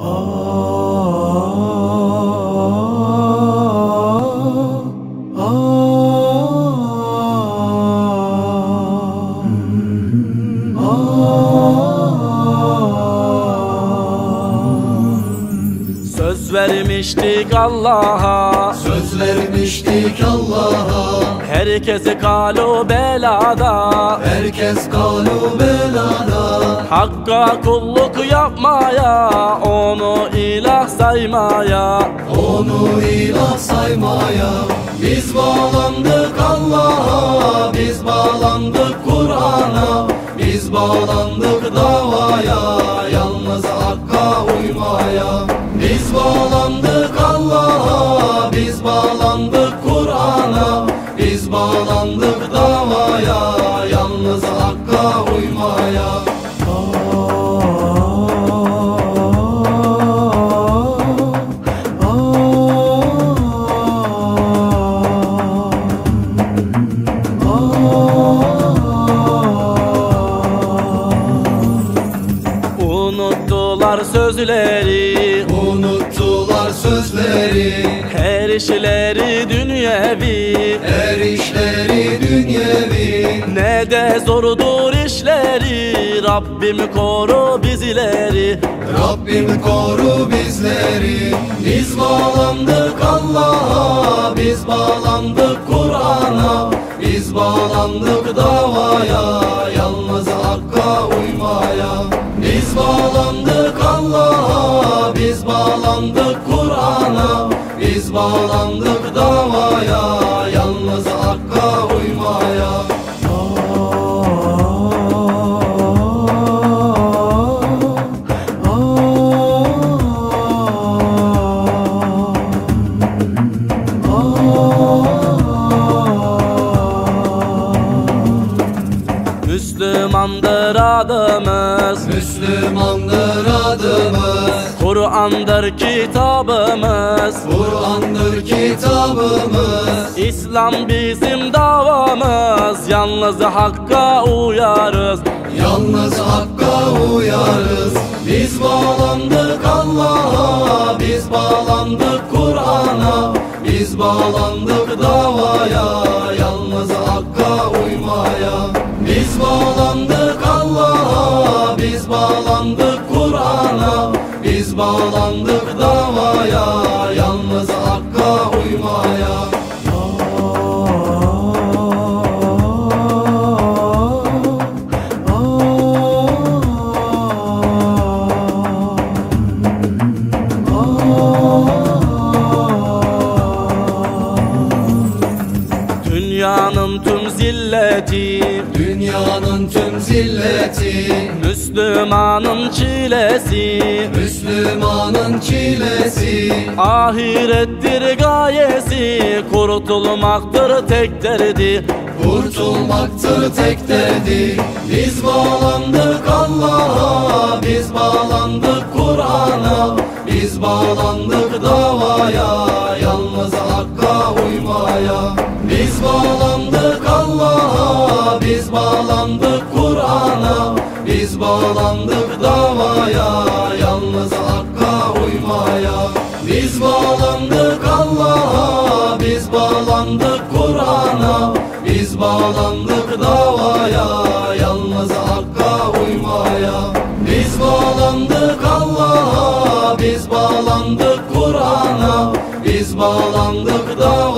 Oh. Söz vermiştik Allah'a. Söz vermiştik Allah'a. Herkesi kalu belada. Herkes kalu belada. Hakka kulluk yapmaya Onu ilah saymaya. Onu ilah saymaya. Biz bağlandık Allah'a. Biz bağlandık Kur'an'a. Biz bağlandık davaya. Yalnız Hakk'a uymaya Hakk'a uymaya. Unuttular sözleri. Unuttular sözleri. Her işleri dünyevi. Her işleri dünyevi. Ne de işleri Rabbim koru bizleri Rabbim koru bizleri. Biz bağlandık Allah'a Biz bağlandık Kur'an'a. Biz bağlandık davaya Yalnız Hakk'a uymaya. Biz bağlandık Allah'a Biz bağlandık Kur'an'a. Biz bağlandık davaya Müslümandır adımız. Müslümandır adımız. Kur'an'dır kitabımız. Kur'an'dır kitabımız. İslam bizim davamız. Yalnız Hakk'a uyarız. Yalnız Hakk'a uyarız. Biz bağlandık Allah'a Biz bağlandık Kur'an'a. Biz bağlandık davaya Yalnız Hakk'a uymaya bağlandık Kur'an'a Biz bağlandık davaya Yalnız Hakk'a uymaya. Dünyanın tüm zilleti zilleti. Müslümanın çilesi. Müslümanın çilesi. Ahirettir gayesi. Kurtulmaktır tek derdi. Kurtulmaktır tek derdi. Biz bağlandık Allah'a Biz bağlandık Kur'an'a. Biz bağlandık davaya Yalnız Hakk'a uymaya. Biz bağlandık Allah'a Biz bağlandık Kur'an'a Biz bağlandık davaya Yalnız Hakk'a uymaya. Biz bağlandık Allah'a Biz bağlandık Kur'an'a. Biz bağlandık davaya Yalnız Hakk'a uymaya. Biz bağlandık Allah'a Biz bağlandık Kur'an'a. Biz bağlandık davaya